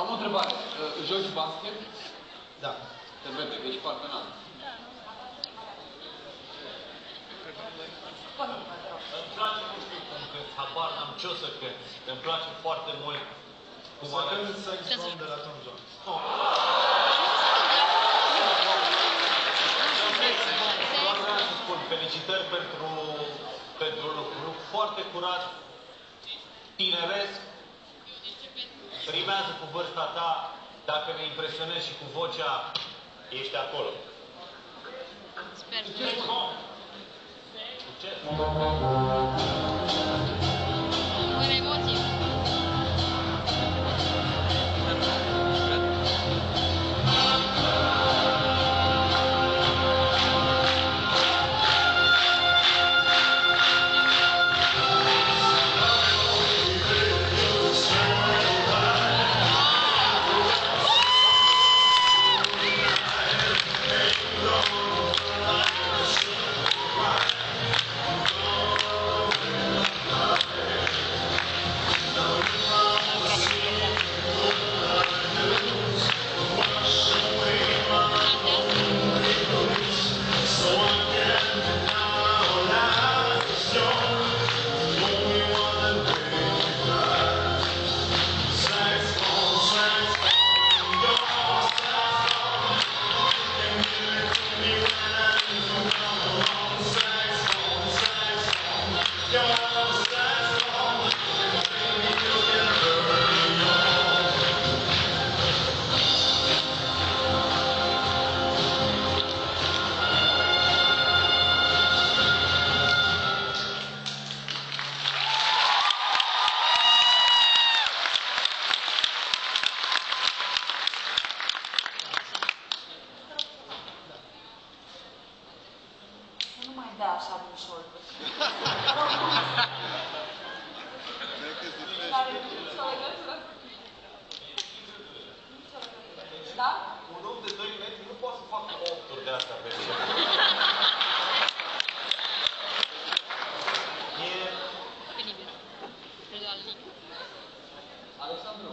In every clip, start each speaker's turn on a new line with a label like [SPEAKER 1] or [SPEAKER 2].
[SPEAKER 1] Am o întrebare. Uh, Joci basket?
[SPEAKER 2] Da.
[SPEAKER 1] Te vede, că ești foarte înalt.
[SPEAKER 3] Îmi place, nu știu cum cânt, habar n-am ce o să cânt. Îmi place foarte mult cum
[SPEAKER 2] Să
[SPEAKER 3] arăt.
[SPEAKER 2] cânt Sex Bomb de la Tom Jones.
[SPEAKER 3] Nu. Doar vreau să spun felicitări pentru, pentru lucru, lucru foarte curat, tineresc, rimează cu vârsta ta, dacă ne impresionezi și cu vocea, ești acolo.
[SPEAKER 4] Sper.
[SPEAKER 3] Succes, bun! Succes!
[SPEAKER 5] Cu Nicio legătură. Da?
[SPEAKER 3] Un om de 2 metri nu poate să facă 8 de astea pe zi. E.
[SPEAKER 1] Alexandru,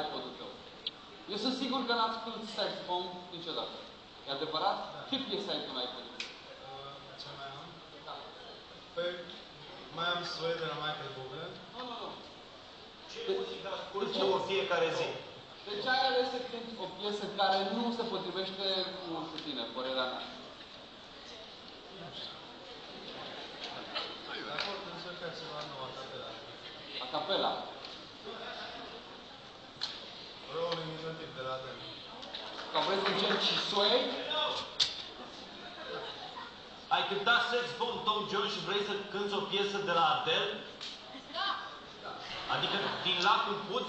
[SPEAKER 1] iPod-ul tău? Eu sunt sigur că n-ascult Bomb niciodată. E adevărat? Ce piese ai tu în iPod-ul tău?
[SPEAKER 2] Uh, Ce mai am? Păi, mai am Sway de la Michael Bublé.
[SPEAKER 1] Nu, nu, nu.
[SPEAKER 3] ce muzică asculti tu în fiecare zi?
[SPEAKER 1] De ce ai ales să cânti o piesă care nu se potrivește cu, cu tine, părerea mea?
[SPEAKER 2] Dar pot încerca ceva nou, acapela.
[SPEAKER 1] A capela.
[SPEAKER 2] Rolling in the Deep de la Adele.
[SPEAKER 1] Ca vrei să încerci și Sway?
[SPEAKER 3] Ai cântat Sex Bomb Tom Jones și vrei să cânti o piesă de la Adele? Adică din lacul Puț?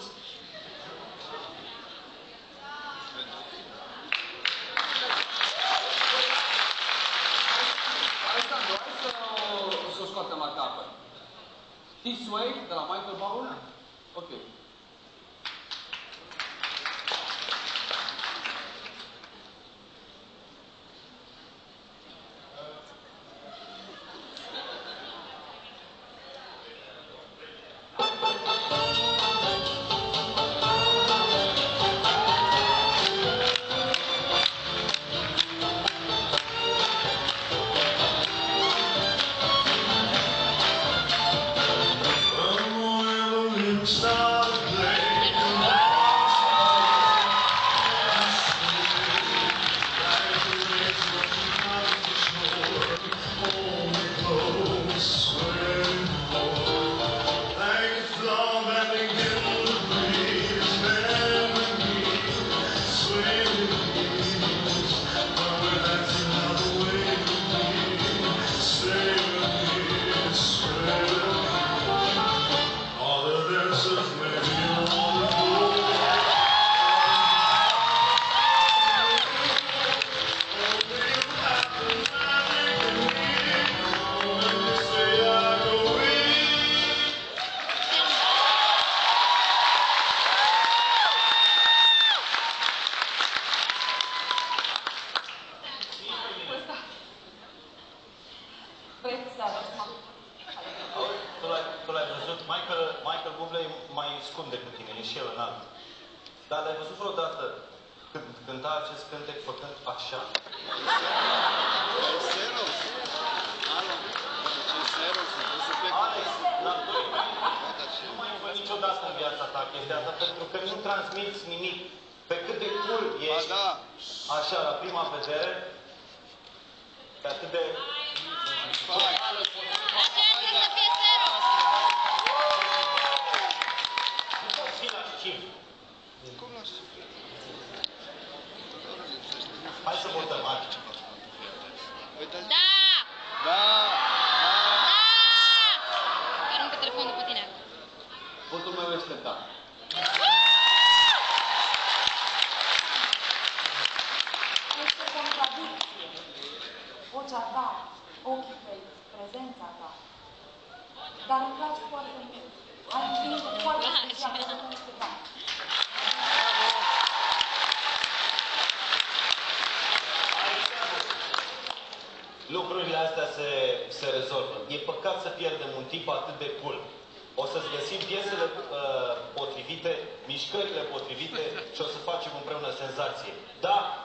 [SPEAKER 1] Alexandru, hai să, o- să o scoatem la capăt. Știți Sway de la Michael Bublé? Ok.
[SPEAKER 6] Tu l-ai, tu l-ai văzut?
[SPEAKER 3] Michael, Michael Bublé e mai scump decât tine, e și el înalt. Dar l-ai văzut vreodată când cânta acest cântec făcând așa? Alex, la doi nu mai văd niciodată în viața ta chestia asta, pentru că nu transmiți nimic. Pe cât de cool ești,
[SPEAKER 6] da.
[SPEAKER 3] așa, la prima vedere, pe atât de
[SPEAKER 4] Lasă-i să fie zero.
[SPEAKER 3] Nu poți fi la schimb.
[SPEAKER 6] Cum l-aș
[SPEAKER 3] Hai să votăm, hai.
[SPEAKER 6] Uitați.
[SPEAKER 4] Da!
[SPEAKER 6] Da!
[SPEAKER 4] Da! Aruncă telefonul pe tine.
[SPEAKER 1] Votul meu este da.
[SPEAKER 5] Este contradicție. Vocea ta, ochii tăi, prezența ta. Dar îmi place foarte mult. Ai un cuvinte foarte
[SPEAKER 4] Place.
[SPEAKER 5] special, să nu este da.
[SPEAKER 3] Lucrurile astea se, se rezolvă. E păcat să pierdem un tip atât de cool. O să-ți găsim piesele uh, potrivite, mișcările potrivite și o să facem împreună senzație. Da?
[SPEAKER 5] Da.